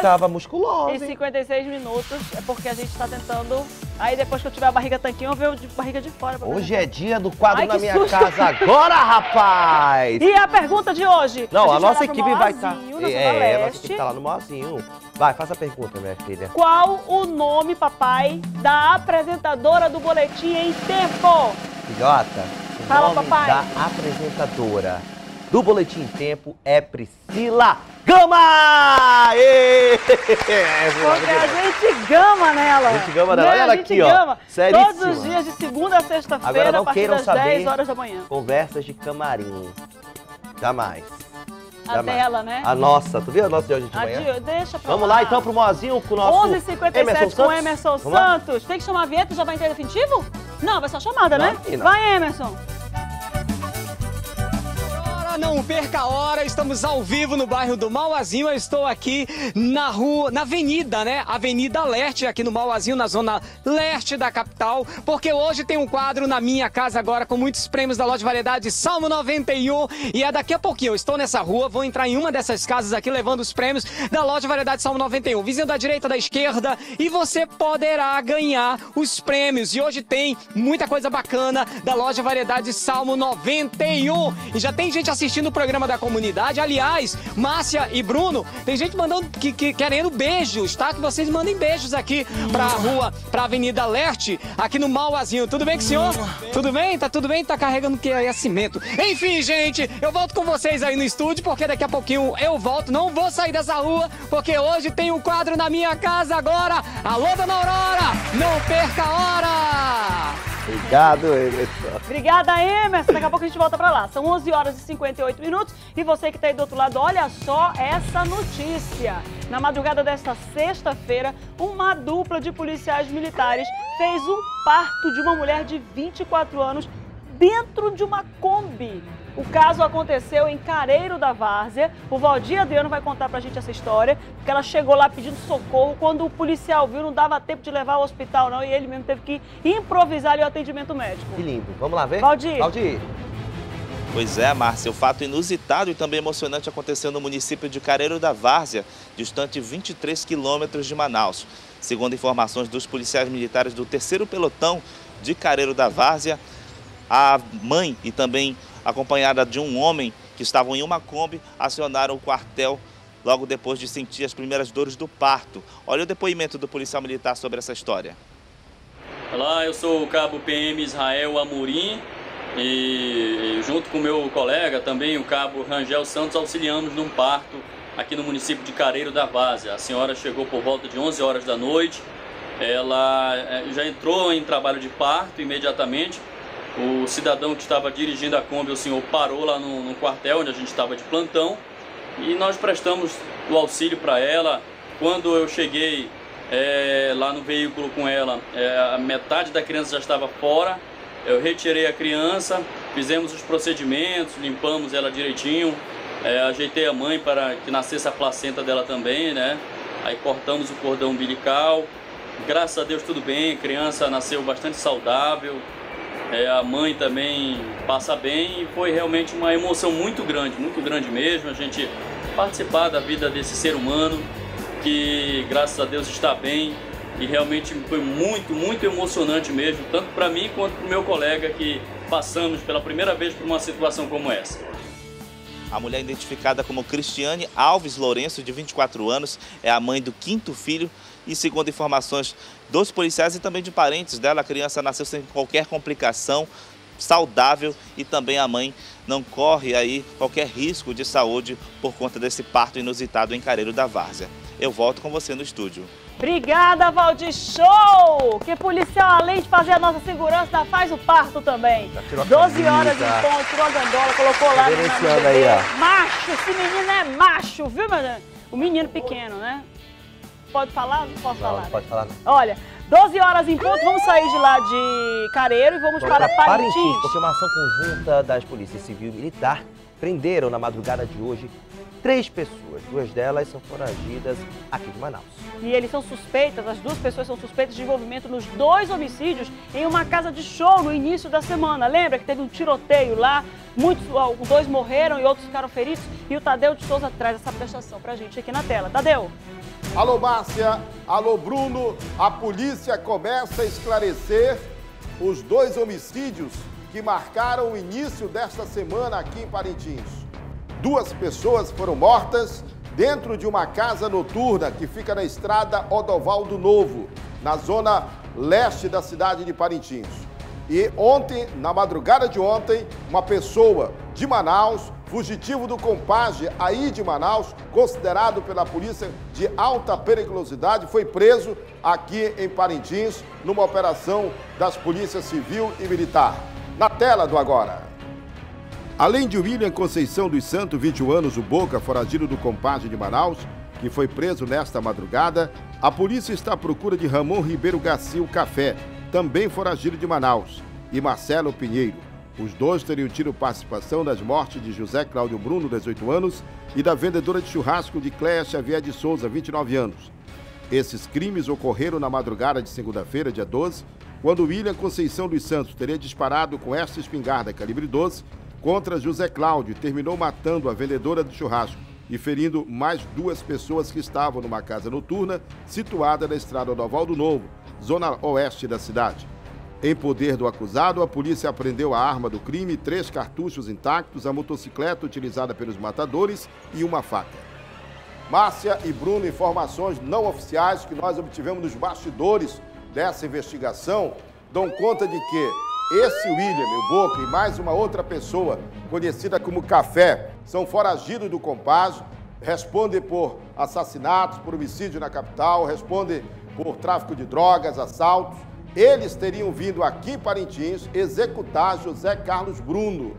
tava musculosa. E 56 minutos é porque a gente tá tentando. Aí depois que eu tiver a barriga tanquinho, eu vejo de barriga de fora. Hoje é dia do quadro Ai, na minha susto. casa agora, rapaz! E a pergunta de hoje? Não, a, gente nossa equipe vai estar. Zona É, a nossa equipe tá lá no Mozinho. Vai, faça a pergunta, minha filha. Qual o nome, papai, da apresentadora do boletim em tempo? Filhota, o Fala, nome papai. da apresentadora do Boletim Tempo é Priscila Gama! Porque a gente gama nela. A gente gama nela. Né? Olha ela aqui, ó. gama. Seríssima. Todos os dias, de segunda a sexta-feira, a partir das saber 10 horas da manhã. Conversas de camarim. Jamais. A Jamais. dela, né? A nossa, tu viu a nossa de hoje de manhã? de- deixa pra Vamos lá então pro Mozinho com o nosso 11h57 com Emerson lá? Santos. Tem que chamar a vinheta já vai ter definitivo? Não, vai só chamada, Não, né? Vai, Emerson. Não perca a hora, estamos ao vivo no bairro do Mauazinho. Eu estou aqui na rua, na avenida, né? Avenida Leste, aqui no Mauazinho, na zona leste da capital, porque hoje tem um quadro na minha casa agora com muitos prêmios da loja de variedade Salmo 91 e é daqui a pouquinho. Eu estou nessa rua, vou entrar em uma dessas casas aqui levando os prêmios da loja de variedade Salmo 91, vizinho da direita, da esquerda e você poderá ganhar os prêmios. E hoje tem muita coisa bacana da loja Variedade Salmo 91. E já tem gente assistindo o programa da comunidade. Aliás, Márcia e Bruno, tem gente mandando que, que- querendo beijos, tá? Que vocês mandem beijos aqui pra rua, pra Avenida Leste, aqui no Mauazinho. Tudo bem com o senhor? Tudo bem? Tá tudo bem? Tá carregando que? É cimento. Enfim, gente, eu volto com vocês aí no estúdio, porque daqui a pouquinho eu volto. Não vou sair dessa rua, porque hoje tem um quadro na minha casa agora. Alô, dona Aurora! Não perca a hora! Obrigado, Emerson. Obrigada, Emerson. Daqui a pouco a gente volta pra lá. São 11 horas e 58 minutos. E você que tá aí do outro lado, olha só essa notícia. Na madrugada desta sexta-feira, uma dupla de policiais militares fez um parto de uma mulher de 24 anos dentro de uma Kombi. O caso aconteceu em Careiro da Várzea. O Valdir Adriano vai contar pra gente essa história, porque ela chegou lá pedindo socorro. Quando o policial viu, não dava tempo de levar ao hospital, não, e ele mesmo teve que improvisar ali o atendimento médico. Que lindo. Vamos lá ver? Valdir. Valdir. Pois é, Márcia, o fato inusitado e também emocionante aconteceu no município de Careiro da Várzea, distante 23 quilômetros de Manaus. Segundo informações dos policiais militares do terceiro pelotão de Careiro da Várzea, a mãe e também acompanhada de um homem que estavam em uma Kombi acionaram o quartel logo depois de sentir as primeiras dores do parto. Olha o depoimento do policial militar sobre essa história. Olá, eu sou o cabo PM Israel Amorim e junto com meu colega também o cabo Rangel Santos auxiliamos num parto aqui no município de Careiro da Várzea. A senhora chegou por volta de 11 horas da noite, ela eh, já entrou em trabalho de parto imediatamente. O cidadão que estava dirigindo a Kombi, o senhor, parou lá no, no quartel onde a gente estava de plantão e nós prestamos o auxílio para ela. Quando eu cheguei é, lá no veículo com ela, é, a metade da criança já estava fora. Eu retirei a criança, fizemos os procedimentos, limpamos ela direitinho, é, ajeitei a mãe para que nascesse a placenta dela também, né? Aí cortamos o cordão umbilical. Graças a Deus tudo bem, a criança nasceu bastante saudável. É, a mãe também passa bem e foi realmente uma emoção muito grande, muito grande mesmo, a gente participar da vida desse ser humano que graças a Deus está bem e realmente foi muito, muito emocionante mesmo, tanto para mim quanto para o meu colega que passamos pela primeira vez por uma situação como essa. A mulher identificada como Cristiane Alves Lourenço, de 24 anos, é a mãe do quinto filho e, segundo informações dos policiais e também de parentes dela, a criança nasceu sem qualquer complicação, saudável e também a mãe não corre aí qualquer risco de saúde por conta desse parto inusitado em Careiro da Várzea. Eu volto com você no estúdio. Obrigada, Valdir. Show! Que policial, além de fazer a nossa segurança, faz o parto também. Já tirou a 12 horas em ponto, tirou a gandola, colocou lá no Reverenciando na aí, ó. Macho, esse menino é macho, viu, meu Deus? O menino pequeno, né? Pode falar? Não posso Não, falar. não né? pode falar não. Olha, 12 horas em ponto, vamos sair de lá de Careiro e vamos Vamos para pra Parintins. porque uma ação conjunta das polícias civil e militar prenderam na madrugada de hoje três pessoas. Duas delas são foragidas aqui de Manaus. E eles são suspeitas, as duas pessoas são suspeitas de envolvimento nos dois homicídios em uma casa de show no início da semana. Lembra que teve um tiroteio lá, muitos, dois morreram e outros ficaram feridos? E o Tadeu de Souza traz essa prestação pra gente aqui na tela. Tadeu. Alô, Márcia. Alô, Bruno. A polícia começa a esclarecer os dois homicídios que marcaram o início desta semana aqui em Parintins. Duas pessoas foram mortas dentro de uma casa noturna que fica na estrada Odoval do Novo, na zona leste da cidade de Parintins. E ontem, na madrugada de ontem, uma pessoa de Manaus, fugitivo do Compage aí de Manaus, considerado pela polícia de alta periculosidade, foi preso aqui em Parintins numa operação das polícias civil e militar. Na tela do agora. Além de William Conceição dos Santos, 21 anos, o Boca, foragido do Compage de Manaus, que foi preso nesta madrugada, a polícia está à procura de Ramon Ribeiro Garcia Café, também foragido de Manaus, e Marcelo Pinheiro. Os dois teriam tido participação nas mortes de José Cláudio Bruno, 18 anos, e da vendedora de churrasco de Cléia Xavier de Souza, 29 anos. Esses crimes ocorreram na madrugada de segunda-feira, dia 12, quando William Conceição dos Santos teria disparado com esta espingarda calibre 12 contra José Cláudio terminou matando a vendedora de churrasco e ferindo mais duas pessoas que estavam numa casa noturna situada na estrada do Novo, zona oeste da cidade. Em poder do acusado, a polícia apreendeu a arma do crime, três cartuchos intactos, a motocicleta utilizada pelos matadores e uma faca. Márcia e Bruno, informações não oficiais que nós obtivemos nos bastidores dessa investigação dão conta de que esse William, meu Boca, e mais uma outra pessoa, conhecida como Café, são foragidos do Compaz, respondem por assassinatos, por homicídio na capital, respondem por tráfico de drogas, assaltos. Eles teriam vindo aqui Parintins executar José Carlos Bruno,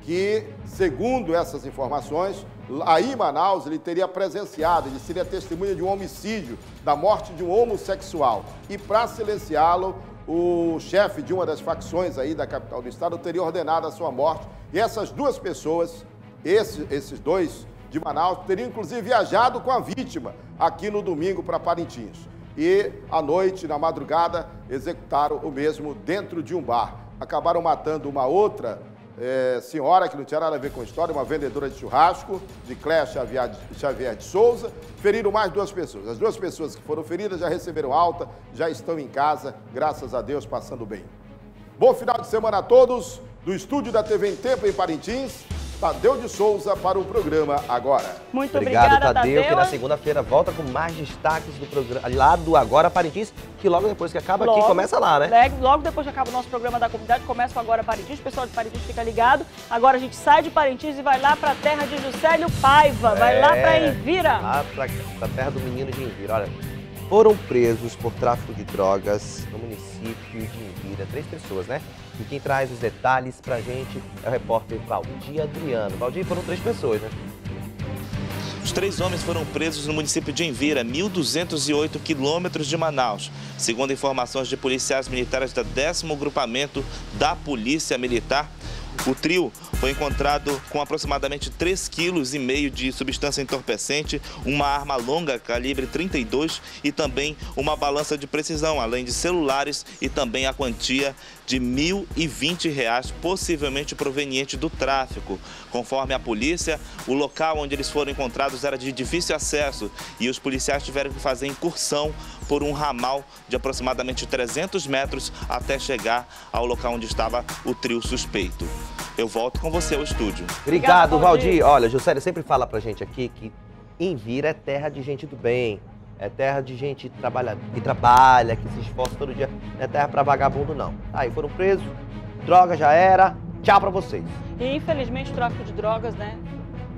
que, segundo essas informações, aí em Manaus ele teria presenciado, ele seria testemunha de um homicídio, da morte de um homossexual. E para silenciá-lo, o chefe de uma das facções aí da capital do estado teria ordenado a sua morte. E essas duas pessoas, esse, esses dois de Manaus, teriam inclusive viajado com a vítima aqui no domingo para Parintins. E à noite, na madrugada, executaram o mesmo dentro de um bar. Acabaram matando uma outra é, senhora que não tinha nada a ver com a história, uma vendedora de churrasco, de Cléia Xavier, Xavier de Souza. Feriram mais duas pessoas. As duas pessoas que foram feridas já receberam alta, já estão em casa, graças a Deus, passando bem. Bom final de semana a todos, do estúdio da TV em Tempo em Parintins. Tadeu de Souza para o programa agora. Muito Obrigado, obrigada, Tadeu, que na Tadeu. segunda-feira volta com mais destaques do programa lá do Agora Parintins, que logo depois que acaba aqui Logo, começa lá, né? leg- Logo depois que acaba o nosso programa da comunidade, começa o Agora Parintins. O pessoal de Parintins fica ligado. Agora a gente sai de Parintins e vai lá para a terra de Juscelio Paiva. Vai lá para É, Envira. Lá pra, pra terra do menino de Envira. Olha, foram presos por tráfico de drogas no município de Envira. Três pessoas, né? E quem traz os detalhes pra gente é o repórter Valdir Adriano. Valdir, foram três pessoas, né? Os três homens foram presos no município de Envira, 1.208 quilômetros de Manaus. Segundo informações de policiais militares da 10º Grupamento da Polícia Militar, o trio foi encontrado com aproximadamente 3,5 kg de substância entorpecente, uma arma longa calibre 32 e também uma balança de precisão, além de celulares e também a quantia de 1.020 reais, possivelmente proveniente do tráfico. Conforme a polícia, o local onde eles foram encontrados era de difícil acesso e os policiais tiveram que fazer incursão por um ramal de aproximadamente 300 metros até chegar ao local onde estava o trio suspeito. Eu volto com você ao estúdio. Obrigado, Valdir. Olha, Juscelio sempre fala pra gente aqui que Envira é terra de gente do bem. É terra de gente que trabalha, que trabalha, que se esforça todo dia. Não é terra pra vagabundo, não. Aí foram presos, droga já era. Tchau pra vocês. E infelizmente o tráfico de drogas, né?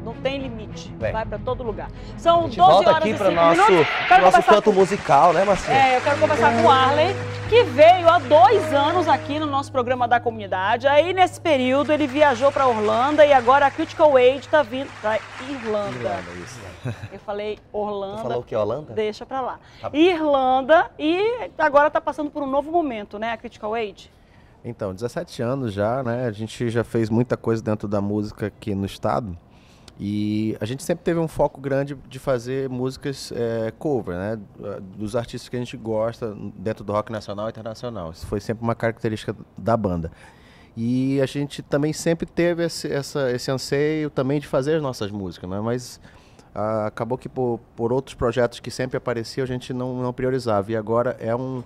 Não tem limite. É. Vai para todo lugar. São A gente 12 volta horas aqui e para 5 nosso, nosso conversar canto musical, né, Marcinho? É, eu quero conversar com o Arley, que veio há dois anos aqui no nosso programa da comunidade. Aí, nesse período, ele viajou para Orlando e agora a Critical Aid está vindo para Irlanda. Eu falei Orlando. Você falou o que, Holanda? Deixa pra lá. Tá. Irlanda e agora tá passando por um novo momento, né, a Critical Aid? Então, 17 anos já, né? A gente já fez muita coisa dentro da música aqui no estado. E a gente sempre teve um foco grande de fazer músicas eh, cover, né? Dos artistas que a gente gosta dentro do rock nacional e internacional. Isso foi sempre uma característica da banda. E a gente também sempre teve esse, essa, esse anseio também de fazer as nossas músicas, né? Mas ah, acabou que por, por outros projetos que sempre apareciam, a gente não, não priorizava. E agora é um,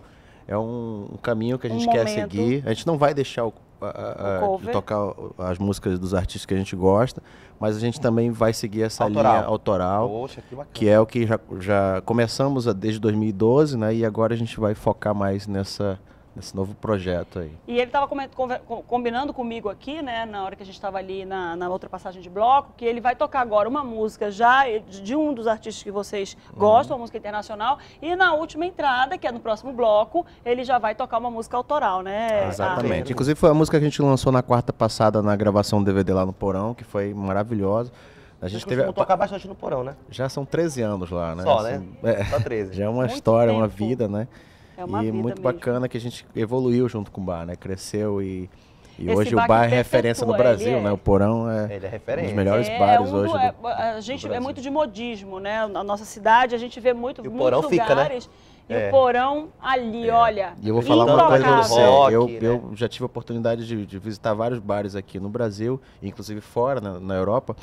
é um, um caminho que a Um gente quer momento. seguir. A gente não vai deixar o, a- a- de tocar as músicas dos artistas que a gente gosta, mas a gente também vai seguir essa Autoral. linha autoral, Poxa, que que é o que já, já começamos a- desde 2012, né? E agora a gente vai focar mais nessa, nesse novo projeto aí. E ele estava combinando comigo aqui, né, na hora que a gente estava ali na, na outra passagem de bloco, que ele vai tocar agora uma música já de um dos artistas que vocês Uhum. gostam, uma música internacional, e na última entrada, que é no próximo bloco, ele já vai tocar uma música autoral, né? Exatamente. Inclusive foi a música que a gente lançou na quarta passada na gravação do DVD lá no Porão, que foi maravilhosa. A gente teve. tocar bastante no porão, né? Já são 13 anos lá, né? Só, né? Assim, é, Só 13. já é uma Muito história, uma tempo. vida, né? É uma e vida muito mesmo. bacana que a gente evoluiu junto com o bar, né? Cresceu e, e Esse hoje bar o bar é referência no Brasil, é. né? O Porão é, Ele é um referência. dos melhores É, bares um do- hoje. do- é, a gente é muito de modismo, né? Na nossa cidade a gente vê muito, E o muitos porão fica, né? lugares. E É. o porão ali, olha. E eu vou falar uma coisa pra você. Rock, eu, né? eu já tive a oportunidade de, de visitar vários bares aqui no Brasil, inclusive fora, na, na Europa,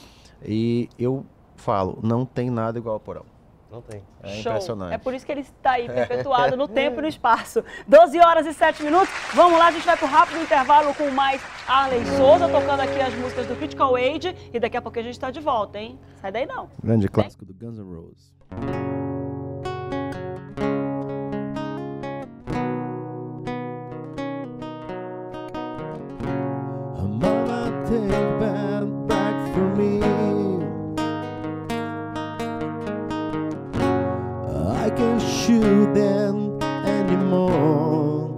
e eu falo, não tem nada igual ao Porão. Não tem. É Show. impressionante. É por isso que ele está aí perpetuado no tempo e no espaço. 12 horas e 7 minutos. Vamos lá, a gente vai para o rápido intervalo com mais Arley Souza, tocando aqui as músicas do Critical Age. E daqui a pouco a gente está de volta, hein? Sai daí não. Grande clássico do Guns N' Roses. Can't them anymore.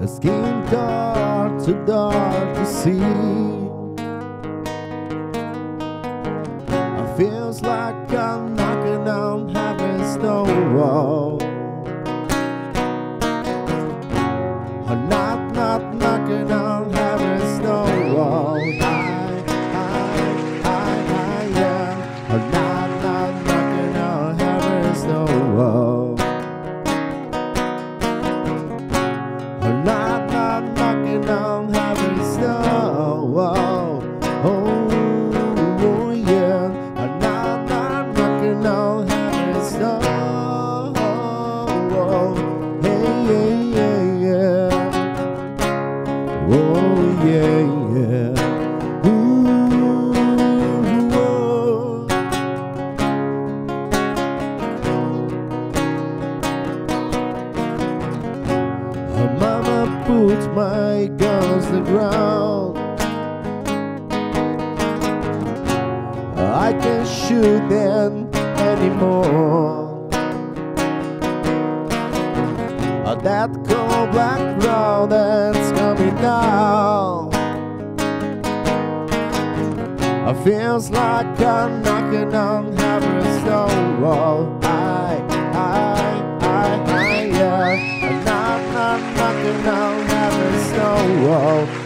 It's getting dark, too dark to see. It feels like I'm knocking on heaven's door. I'm not, not shoot anymore. Uh, That cold black cloud that's coming down. It feels like I'm knocking on heaven's door. I, I, I, I, yeah. I'm not, knocking on heaven's door.